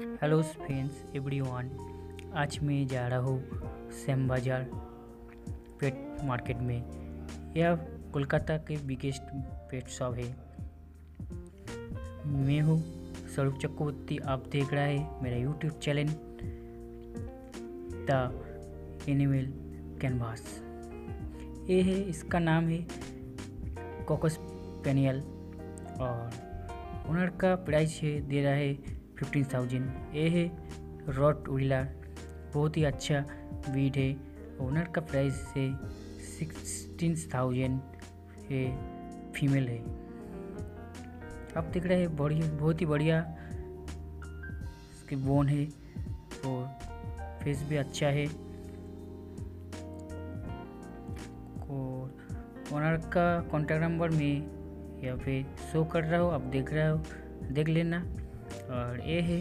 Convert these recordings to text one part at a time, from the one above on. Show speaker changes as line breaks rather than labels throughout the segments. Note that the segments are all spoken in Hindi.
हेलो फ्रेंड्स एवरीवन आज मैं जा रहा हूँ सैम बाज़ार पेट मार्केट में। यह कोलकाता के बिगेस्ट पेट शॉप है। मैं हूँ स्वरूप चक्रवर्ती। आप देख रहे हैं मेरा YouTube channel the animal canvas ये है, इसका नाम है कोकस पेनियल और ओनर का प्राइस है, दे रहा है फिफ्टीन थाउज़ेंड ये है रॉट व्हीलर बहुत ही अच्छा बीट है। ओनर का प्राइस है सिक्सटीन थाउज़ेंड है फीमेल है। आप देख रहे हैं बढ़िया बहुत ही बढ़िया इसके बोन है और फेस भी अच्छा है। और ओनर का कॉन्टैक्ट नंबर में या फिर शो कर रहा हो, आप देख रहे हो, देख लेना। और ये है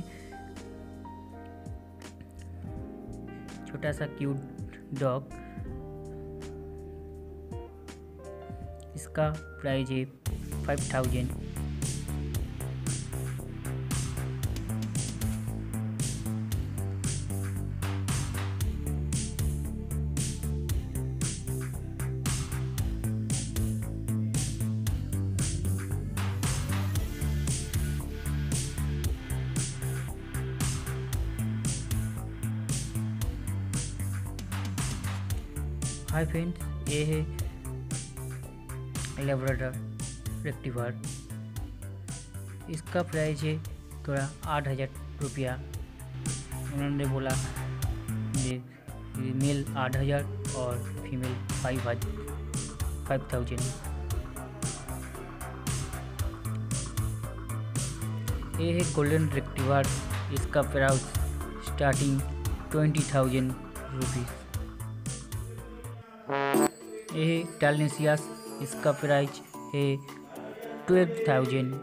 छोटा सा क्यूट डॉग इसका प्राइस है फाइव थाउज़ेंड हाय फ्रेंड्स ये है लेबरेटर रेक्टिवर इसका प्राइस है थोड़ा आठ हज़ार रुपया। उन्होंने बोला मेल आठ हज़ार और फीमेल फाइव हज फाइव थाउज़ेंड ये है गोल्डन रेक्टिवर इसका price starting twenty thousand rupees ये है टालनेसियास इसका प्राइस है ट्वेल्व थाउज़ेंड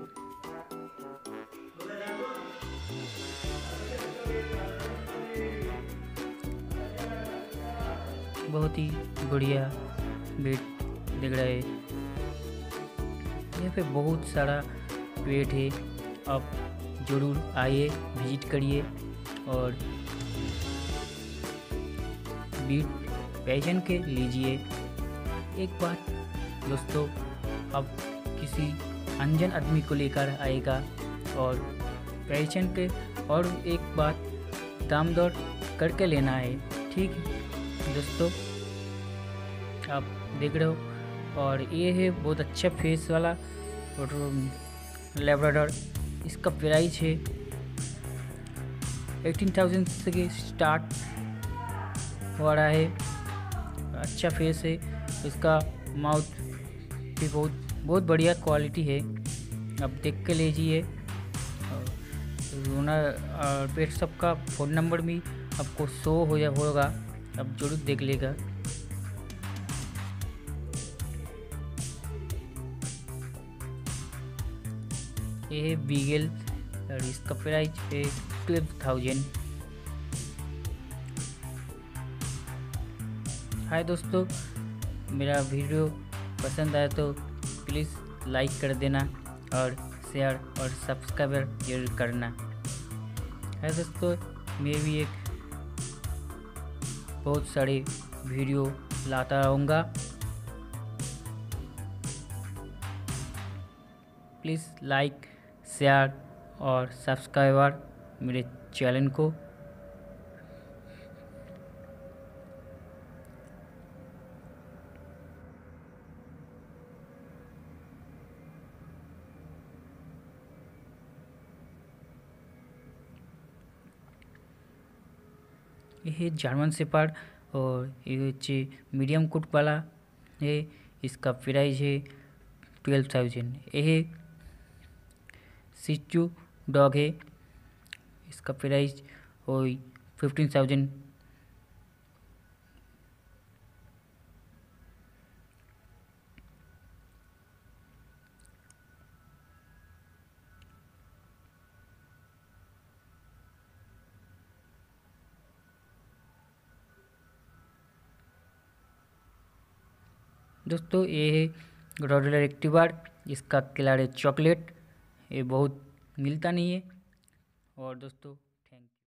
बहुत ही बढ़िया बेट दिख रहा है। यहाँ पे बहुत सारा पेट है। आप ज़रूर आइए विज़िट करिए और बीट पैजन के लीजिए। एक बात दोस्तों, अब किसी अनजन आदमी को लेकर आएगा और पैशन के और एक बात दाम दौड़ करके लेना है, ठीक दोस्तों, आप देख रहे हो, और ये है बहुत अच्छा फेस वाला और लेब्राडोर इसका प्राइस है एटीन थाउज़ेंड से स्टार्ट हो रहा है। अच्छा फेस है। इसका माउथ भी बहुत बहुत बढ़िया क्वालिटी है। आप देख के लीजिए। पेट सब का फ़ोन नंबर भी आपको शो हो जा, होगा। आप ज़रूर देख लेगा। ये बीगल और इसका प्राइस है ट्वेल्व थाउज़ेंड हाय दोस्तों, मेरा वीडियो पसंद आया तो प्लीज़ लाइक कर देना और शेयर और सब्सक्राइबर ज़रूर करना। है दोस्तों, मैं भी एक बहुत सारे वीडियो लाता रहूँगा। प्लीज़ लाइक शेयर और सब्सक्राइबर मेरे चैनल को। यह जर्मन सेपार और ये मीडियम कोट वाला है। इसका प्राइस है ट्वेल्व थाउज़ेंड। यह सिचू डॉग है। इसका प्राइस वही फिफ्टीन थाउज़ेंड दोस्तों, ये है रोडलर एक्टिवार इसका कलर है चॉकलेट ये बहुत मिलता नहीं है। और दोस्तों